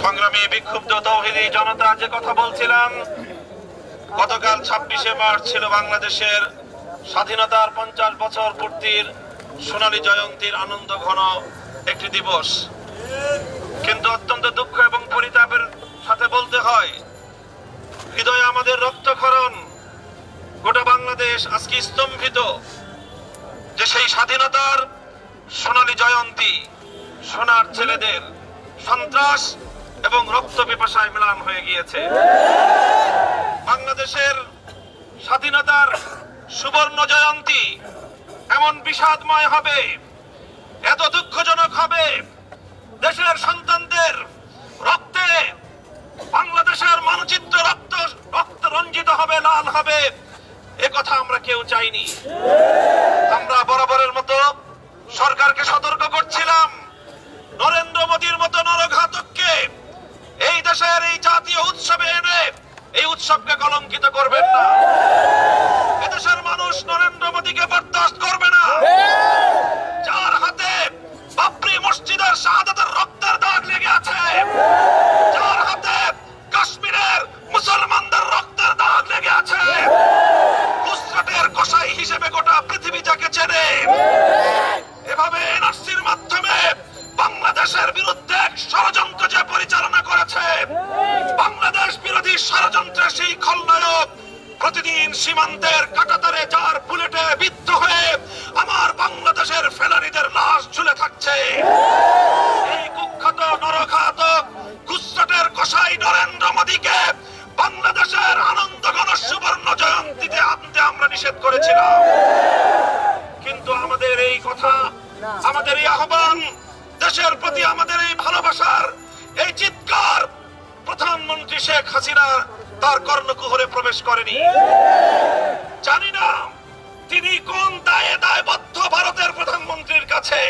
সংগ্রামী বিক্ষুব্ধ তৌহিদি জনতা যে কথা বলছিলাম, গতকাল ছাব্বিশে মার্চ ছিল বাংলাদেশের স্বাধীনতার পঞ্চাশ বছর পূর্তির সোনালী জয়ন্তীর আনন্দ ঘন একটি দিবস। কিন্তু অত্যন্ত দুঃখ এবং পরিতাপের সাথে বলতে হয়, হৃদয়ে আমাদের রক্তক্ষরণ, গোটা বাংলাদেশ আজকে স্তম্ভিত যে সেই স্বাধীনতার সোনালী জয়ন্তী, সোনার ছেলেদের সন্ত্রাস এবং রক্ত পিপাসায় মিলান হয়ে গিয়েছে। বাংলাদেশের স্বাধীনতার সুবর্ণ জয়ন্তী এমন বিষাদময় হবে, এত দুঃখজনক হবে, দেশের সন্তানদের রক্তে, বাংলাদেশের মানচিত্র রক্ত রক্ত রঞ্জিত হবে, লাল হবে, এ কথা আমরা কেউ চাইনি। আমরা বরাবরের মতো সরকারকে সতর্ক করছিলাম। নরেন্দ্র মোদীর মতো নরঘাতককে এই দেশের এই জাতীয় উৎসবে এনে এই উৎসবকে কলঙ্কিত করবেন না। এদেশের মানুষ নরেন্দ্র মোদীকে বরদাস্ত করবে না। যার হাতে বাপরি মসজিদের শাহাদাতের করেছিলাম। কিন্তু আমাদের এই কথা, আমাদের এই আহ্বান, দেশের প্রতি আমাদের এই ভালোবাসার এই চিৎকার প্রধানমন্ত্রী শেখ হাসিনা তার কর্ণকুহরে প্রবেশ করেনি। জানি না তিনি কোন দায়ে দায়বদ্ধ ভারতের প্রধানমন্ত্রীর কাছে।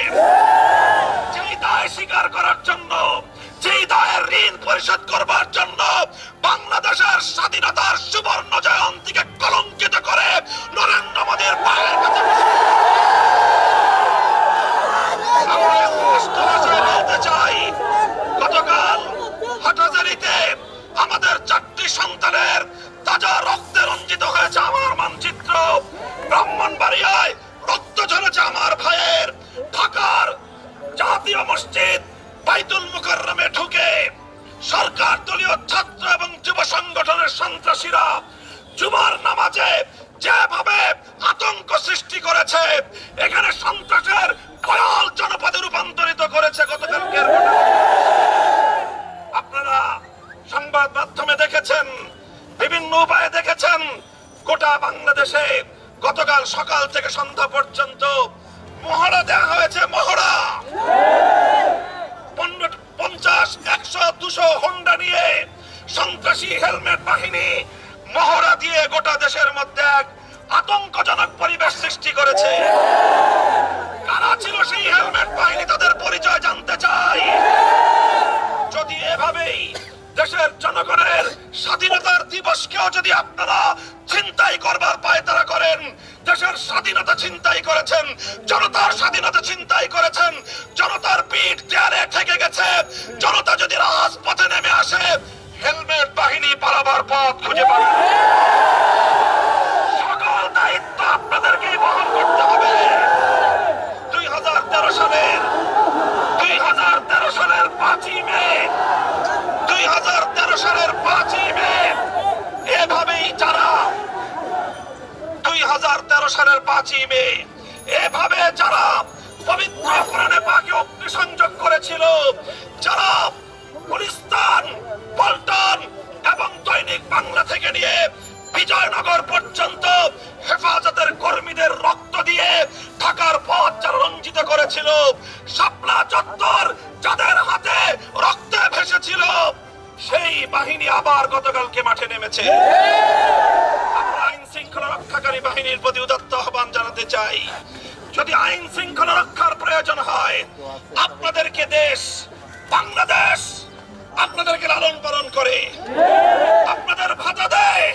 যেই দায় স্বীকার করার জন্য, যেই দায়ের ঋণ পরিশোধ করবার চারটি তাজা রক্তে রঞ্জিত হয়েছে আমার মানচিত্র। ব্রাহ্মণবাড়িয়ায় রক্ত ঝরেছে আমার ভাইয়ের ঢাকার জাতীয় মসজিদ বাইতুল মুকাররমে ঢুকে। সরকার দলীয় ছাত্র এবং যুব সংগঠনের সন্ত্রাসীরা জুমার নামাজে যেভাবে আতঙ্ক সৃষ্টি করেছে, এখানে সন্ত্রাসের ভয়াল জনপদে রূপান্তরিত করেছে গতকালকের আপনারা সংবাদ মাধ্যমে দেখেছেন বিভিন্ন উপায়ে দেখেছেন, গোটা বাংলাদেশে গতকাল সকাল থেকে সন্ধ্যা পর্যন্ত মহড়া দেওয়া হয়েছে, মহড়া। পঞ্চাশ, একশো, দুশো হোন্ডা নিয়ে সন্ত্রাসী হেলমেট বাহিনী মহড়া দিয়ে গোটা দেশের মধ্যে এক আতঙ্কজনক পরিবেশ সৃষ্টি করেছে। কারা ছিল সেই হেলমেট বাহিনী তাদের পরিচয় জানতে চাই। যদি এভাবেই দেশের জনগণের স্বাধীনতার দিবসকেও যদি আপনারা চিন্তাই করবার পায়তারা করেন, দেশের স্বাধীনতা চিন্তাই করেছেন, জনতার স্বাধীনতা চিন্তাই করেছেন, জনতার পিঠ দেয়ালে ঠেকে গেছে, জনতা যদি রাজপথে নেমে আসে, হেলমেট বাহিনী পালাবার পথ খুঁজে পাবে না। সকল দায়িত্ব আপনাদেরকেই বহন করতে হবে দুই হাজার তেরো সালের দুই হাজার তেরো সালের পাঁচই মে দুই হাজার তেরো সালের পাঁচই মে এভাবেই যারা দুই হাজার তেরো সালের পাঁচই মে। এভাবে যারা পবিত্র কোরআনে পাকে অগ্নিসংযোগ করেছিল, যারা গুলিস্তান, পল্টন এবং দৈনিক বাংলা থেকে নিয়ে বিজয়নগর পর্যন্ত হেফাজতের কর্মীদের রক্ত দিয়ে ঢাকার পথ যারা রঞ্জিত করেছিল, শাপলা চত্বর যাদের হাতে রক্তে ভেসেছিল, সেই বাহিনী আবার গতকালকে মাঠে নেমেছে আমরা আইন শৃঙ্খলা রক্ষাকারী বাহিনীর প্রতি উদাত্ত আহ্বান জানাতে চাই। যদি আইন শৃঙ্খলা রক্ষার প্রয়োজন হয়, আপনাদেরকে দেশ, বাংলাদেশ, আপনাদেরকে লালন পালন করে। আপনাদের ভাতা দেয়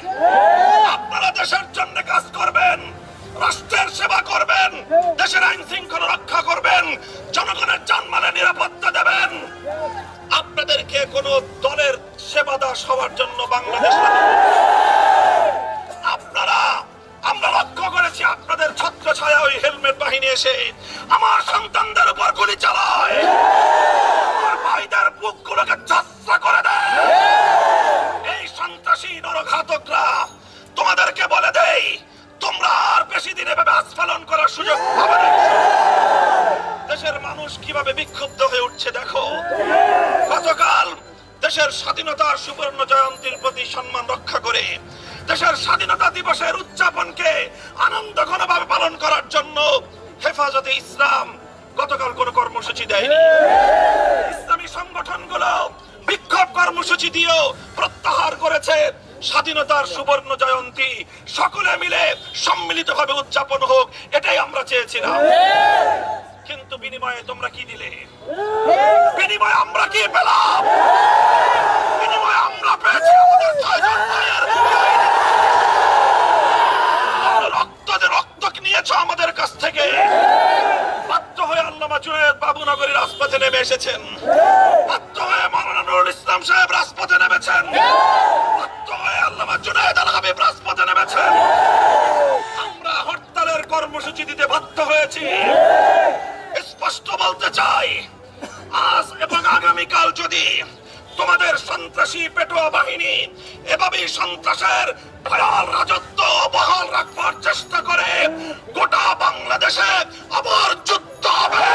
এসে আমার সন্তানদের উপর গুলি চালায়। আমার ভাইদের বুকগুলোকে যাত্রা করে দেয় এই সন্ত্রাসী নরঘাতকরা, তোমাদেরকে বলে দেই, তোমরা আর বেশি দিন এভাবে আস্ফালন করার সুযোগ পাবে না। দেশের মানুষ কীভাবে বিক্ষুব্ধ হয়ে উঠছে দেখো। গতকাল দেশের স্বাধীনতার সুবর্ণ জয়ন্তীর প্রতি সম্মান রক্ষা করে দেশের স্বাধীনতা দিবসের উদযাপনকে আনন্দ ঘনভাবে পালন করার জন্য হেফাজতে ইসলাম গতকাল কোনো কর্মসূচি দেয়নি। ইসলামী সংগঠনগুলো বিক্ষোভ কর্মসূচি দিয়েও প্রত্যাহার করেছে স্বাধীনতার সুবর্ণ জয়ন্তী। সকলে মিলে সম্মিলিতভাবে উদযাপন হোক, এটাই আমরা চেয়েছিলাম। কিন্তু বিনিময়ে তোমরা কি দিলে? বিনিময়ে আমরা কি পেলাম? বিনিময়ে আমরা পেয়েছি আমাদের ছয়জন ভাইয়ের রক্ত রক্ত নিয়েছো আমাদের কাছ থেকে। জুয়েদ রাজপথে নেমে এসেছেন। আমরা কর্মসূচি দিতে হয়েছি। স্পষ্ট বলতে চাই, আজ আগামীকাল যদি তোমাদের সন্ত্রাসী পেটোয়া বাহিনী এভাবে সন্ত্রাসের ভয়াল রাজত্ব বহাল রাখবার চেষ্টা করে, গোটা বাংলাদেশে আবার যুদ্ধ হবে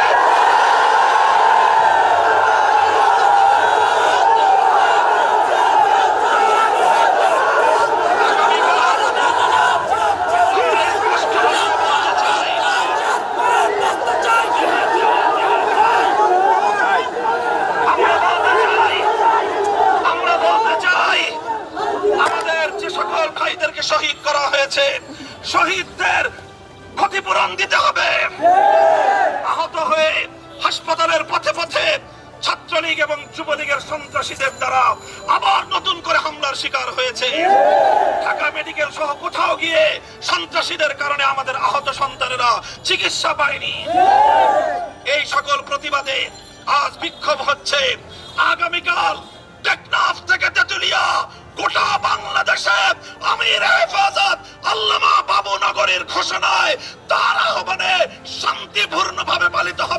আমরা বলতে চাই আমরা বলতে চাই আমাদের যে সকল ভাইদেরকে শহীদ করা হয়েছে শহীদদের ক্ষতিপূরণ দিতে হবে। আহত হয়ে হাসপাতালের পথে পথে ছাত্রলীগ এবং যুবলীগের সন্ত্রাসীদের দ্বারা আবার নতুন করে হামলার শিকার হয়েছে। ঢাকা মেডিকেল সহ কোথাও গিয়ে সন্ত্রাসীদের কারণে আমাদের আহত সন্তানেরা চিকিৎসা পায়নি। এই সকল প্রতিবাদে আজ বিক্ষোভ হচ্ছে। আগামীকাল টেকনাফ থেকে তেতুলিয়া গোটা বাংলাদেশে আমির হেফাজত আল্লামা বাবু নগরের ঘোষণায় তার আহ্বানে শান্তিপূর্ণ ভাবে পালিত সকাল